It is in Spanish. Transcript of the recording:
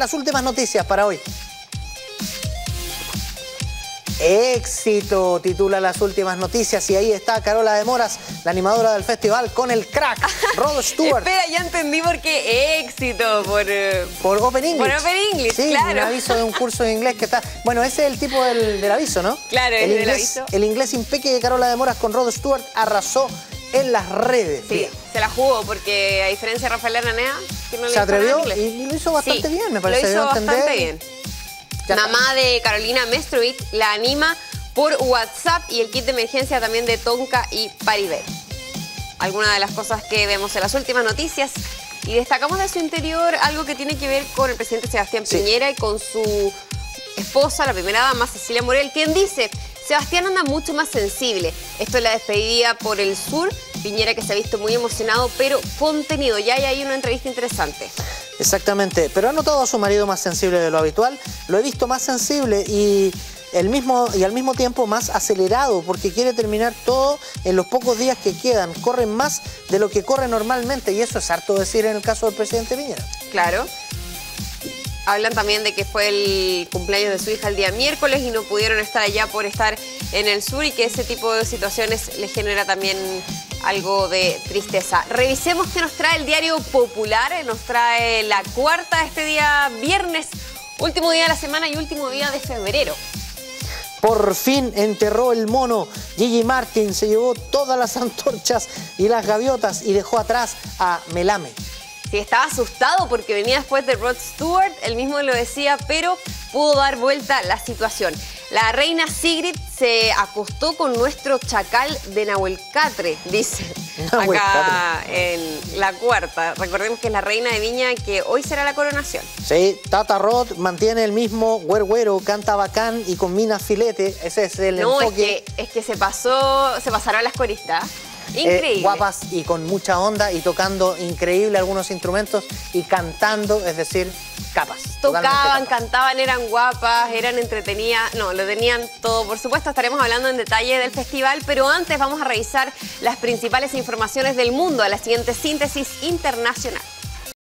las últimas noticias para hoy. Éxito, titula las últimas noticias y ahí está Carola de Moras, la animadora del festival, con el crack, Rod Stewart. Espera, ya entendí por qué éxito, por... eh, Por Open English. Por Open English, sí, claro. un aviso de un curso de inglés que está... Bueno, ese es el tipo del, del aviso, ¿no? Claro, el el del inglés, aviso. El inglés impeque de Carola de Moras con Rod Stewart arrasó en las redes. Sí. Se la jugó porque a diferencia de Rafael Aranea, que no le Se en atrevió y, lo hizo bastante Sí, bien, me parece. Lo hizo bastante entender. bien. Ya está. Mamá de Carolina Mestrovic la anima por WhatsApp y el kit de emergencia también de Tonka y Paribet. Algunas de las cosas que vemos en las últimas noticias. Y destacamos de su interior algo que tiene que ver con el presidente Sebastián Sí. Piñera y con su esposa, la primera dama, Cecilia Morel, quien dice, Sebastián anda mucho más sensible. Esto es la despedida por el sur. Piñera que se ha visto muy emocionado, pero contenido. Ya hay ahí una entrevista interesante. Exactamente, pero ha notado a su marido más sensible de lo habitual, lo he visto más sensible y, el mismo, y al mismo tiempo más acelerado porque quiere terminar todo en los pocos días que quedan, corre más de lo que corre normalmente y eso es harto decir en el caso del presidente Piñera. Claro. Hablan también de que fue el cumpleaños de su hija el día miércoles y no pudieron estar allá por estar en el sur y que ese tipo de situaciones les genera también algo de tristeza. Revisemos qué nos trae el diario Popular. Nos trae la cuarta este día viernes, último día de la semana y último día de febrero. Por fin enterró el mono. Gigi Martin se llevó todas las antorchas y las gaviotas y dejó atrás a Melame. Sí, estaba asustado porque venía después de Rod Stewart, él mismo lo decía, pero pudo dar vuelta la situación. La reina Sigrid se acostó con nuestro chacal de Nahuelcatre, dice acá en la cuarta. Recordemos que es la reina de Viña que hoy será la coronación. Sí, Tata Rod mantiene el mismo güero, canta bacán y combina filete. Ese es el No, es enfoque. que, es que se pasó, se pasaron las coristas. Eh, Increíble. guapas y con mucha onda y tocando increíble algunos instrumentos y cantando, es decir, capas. Tocaban, capas. cantaban, eran guapas, eran entretenidas, no, lo tenían todo. Por supuesto, estaremos hablando en detalle del festival, pero antes vamos a revisar las principales informaciones del mundo a la siguiente síntesis internacional.